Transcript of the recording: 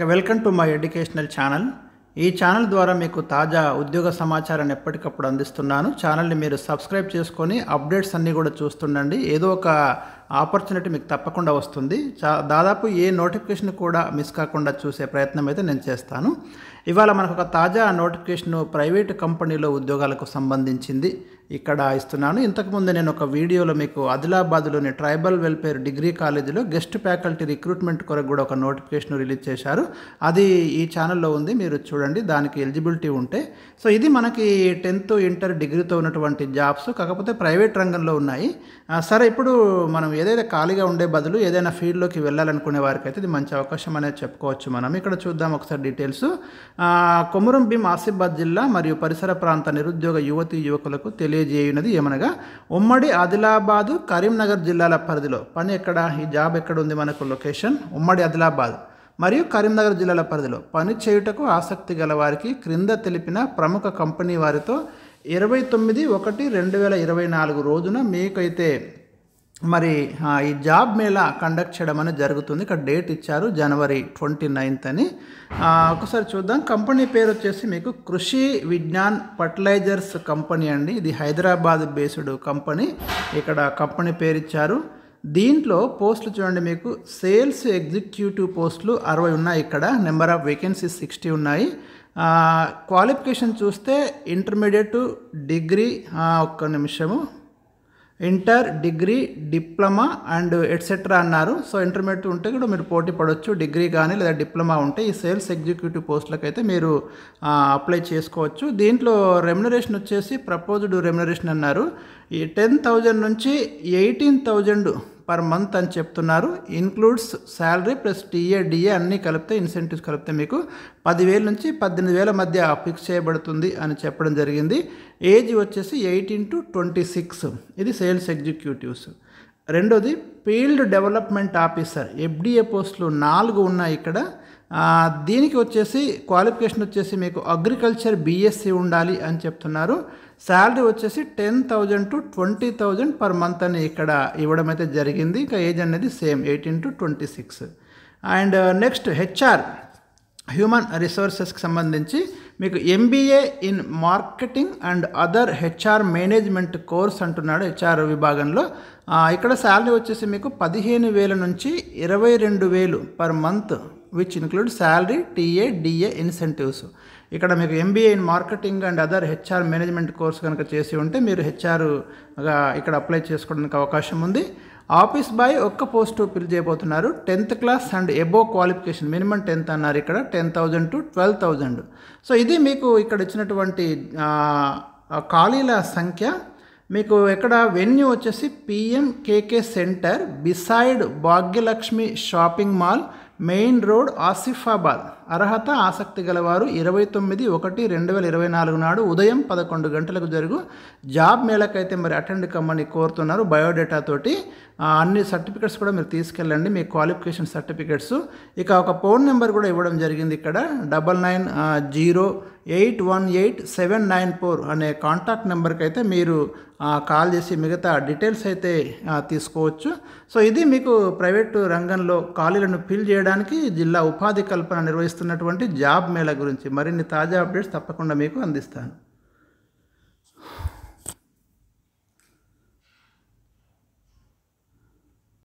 Okay welcome to my educational channel. ఈ channel ద్వారా మీకు తాజా ఉద్యోగ సమాచారాన్ని ఎప్పటికప్పుడు అందిస్తున్నాను. ఛానల్ని మీరు సబ్స్క్రైబ్ చేసుకొని అప్డేట్స్ అన్నీ కూడా చూస్తుండండి. ఏదో ఒక ఆపర్చునిటీ మీకు తప్పకుండా వస్తుంది. చా దాదాపు ఏ నోటిఫికేషన్ కూడా మిస్ కాకుండా చూసే ప్రయత్నం అయితే నేను చేస్తాను. ఇవాళ మనకు ఒక తాజా నోటిఫికేషన్ ప్రైవేట్ కంపెనీలో ఉద్యోగాలకు సంబంధించింది ఇక్కడ ఇస్తున్నాను. ఇంతకుముందు నేను ఒక వీడియోలో మీకు ఆదిలాబాద్లోని ట్రైబల్ వెల్ఫేర్ డిగ్రీ కాలేజీలో గెస్ట్ ఫ్యాకల్టీ రిక్రూట్మెంట్ కొరకు కూడా ఒక నోటిఫికేషన్ రిలీజ్ చేశారు. అది ఈ ఛానల్లో ఉంది మీరు చూడండి దానికి ఎలిజిబిలిటీ ఉంటే. సో ఇది మనకి టెన్త్ ఇంటర్ డిగ్రీతో ఉన్నటువంటి జాబ్స్ కాకపోతే ప్రైవేట్ రంగంలో ఉన్నాయి. సరే ఇప్పుడు మనం ఏదైతే ఖాళీగా ఉండే బదులు ఏదైనా ఫీల్డ్లోకి వెళ్ళాలనుకునే వారికి అయితే ఇది మంచి అవకాశం అనేది చెప్పుకోవచ్చు మనం. ఇక్కడ చూద్దాం ఒకసారి డీటెయిల్స్. కొమురం భీం ఆసిఫాబాద్ జిల్లా మరియు పరిసర ప్రాంత నిరుద్యోగ యువతి యువకులకు తెలియజేయున్నది ఏమనగా ఉమ్మడి ఆదిలాబాదు కరీంనగర్ జిల్లాల పరిధిలో పని ఎక్కడ ఈ జాబ్ ఎక్కడ ఉంది మనకు లొకేషన్ ఉమ్మడి ఆదిలాబాద్ మరియు కరీంనగర్ జిల్లాల పరిధిలో పని చేయుటకు ఆసక్తి గల వారికి క్రింద తెలిపిన ప్రముఖ కంపెనీ వారితో ఇరవై తొమ్మిది ఒకటి రెండు వేల ఇరవై నాలుగు రోజున మీకైతే మరి ఈ జాబ్ మేళా కండక్ట్ చేయడం అనేది జరుగుతుంది. ఇక్కడ డేట్ ఇచ్చారు జనవరి ట్వంటీ నైన్త్ అని. ఒకసారి చూద్దాం. కంపెనీ పేరు వచ్చేసి మీకు కృషి విజ్ఞాన్ ఫర్టిలైజర్స్ కంపెనీ అండి. ఇది హైదరాబాద్ బేస్డ్ కంపెనీ. ఇక్కడ కంపెనీ పేరు ఇచ్చారు. దీంట్లో పోస్టులు చూడండి మీకు. సేల్స్ ఎగ్జిక్యూటివ్ పోస్టులు అరవై ఉన్నాయి ఇక్కడ. నెంబర్ ఆఫ్ వేకెన్సీస్ సిక్స్టీ ఉన్నాయి. క్వాలిఫికేషన్ చూస్తే ఇంటర్మీడియట్ డిగ్రీ ఒక్క నిమిషము. Inter degree diploma and etcetera అన్నారు. సో ఇంటర్మీడియట్ ఉంటే కూడా మీరు పోటీ పడవచ్చు డిగ్రీ కానీ లేదా డిప్లొమా ఉంటే ఈ సేల్స్ ఎగ్జిక్యూటివ్ పోస్టులకు అయితే మీరు అప్లై చేసుకోవచ్చు. దీంట్లో రెమ్యునరేషన్ వచ్చేసి ప్రపోజ్డ్ రెమ్యునరేషన్ అన్నారు. ఈ టెన్ థౌజండ్ నుంచి ఎయిటీన్ థౌజండ్ పర్ మంత్ అని చెప్తున్నారు. Includes salary plus TA DA అన్నీ కలిపితే ఇన్సెంటివ్స్ కలిపితే మీకు పదివేల నుంచి పద్దెనిమిది వేల మధ్య ఫిక్స్ చేయబడుతుంది అని చెప్పడం జరిగింది. ఏజ్ వచ్చేసి ఎయిటీన్ టు ట్వంటీ సిక్స్ ఇది సేల్స్ ఎగ్జిక్యూటివ్స్ రెండోది ఫీల్డ్ డెవలప్మెంట్ ఆఫీసర్. ఎఫ్డిఏ పోస్టులు నాలుగు ఉన్నాయి ఇక్కడ. దీనికి వచ్చేసి క్వాలిఫికేషన్ వచ్చేసి మీకు అగ్రికల్చర్ బీఎస్సీ ఉండాలి అని చెప్తున్నారు. శాలరీ వచ్చేసి ten thousand to twenty thousand per month అని ఇక్కడ ఇవ్వడం అయితే జరిగింది. ఇంకా ఏజ్ అనేది same eighteen to twenty six. And next HR. Human రిసోర్సెస్కి సంబంధించి మీకు MBA in marketing and other HR management course అంటున్నాడు హెచ్ఆర్ విభాగంలో. ఇక్కడ శాలరీ వచ్చేసి మీకు పదిహేను వేల నుంచి ఇరవై రెండు వేలు per month which include salary TA DA incentives ఇక్కడ మీకు MBA in marketing and other HR management course కనుక చేసి ఉంటే మీరు హెచ్ఆర్గా ఇక్కడ అప్లై చేసుకోవడానికి అవకాశం ఉంది. ఆఫీస్ బాయ్ ఒక్క పోస్టు ఫిల్ చేయబోతున్నారు. Tenth class and above qualification. Minimum tenth అన్నారు ఇక్కడ. Ten thousand to twelve thousand. So ఇది మీకు ఇక్కడ ఇచ్చినటువంటి ఖాళీల సంఖ్య. మీకు ఇక్కడ వెన్యూ వచ్చేసి PM KK centre beside Bhagyalakshmi shopping mall main road Asifabad. అర్హత ఆసక్తి గలవారు ఇరవై తొమ్మిది ఒకటి రెండు వేల ఇరవై నాలుగు నాడు ఉదయం పదకొండు గంటలకు జరుగు జాబ్ మేళకైతే మరి అటెండ్ కమ్మని కోరుతున్నారు బయోడేటా తోటి. అన్ని సర్టిఫికెట్స్ కూడా మీరు తీసుకెళ్ళండి మీ క్వాలిఫికేషన్ సర్టిఫికెట్స్. ఇక ఒక ఫోన్ నెంబర్ కూడా ఇవ్వడం జరిగింది ఇక్కడ double nine zero eight one eight seven nine four అనే కాంటాక్ట్ నెంబర్కి అయితే మీరు కాల్ చేసి మిగతా డీటెయిల్స్ అయితే తీసుకోవచ్చు. సో ఇది మీకు ప్రైవేటు రంగంలో ఖాళీలను ఫిల్ చేయడానికి జిల్లా ఉపాధి కల్పన నిర్వహిస్తున్నటువంటి జాబ్ మేళ గురించి మరిన్ని తాజా అప్డేట్స్ తప్పకుండా మీకు అందిస్తాను.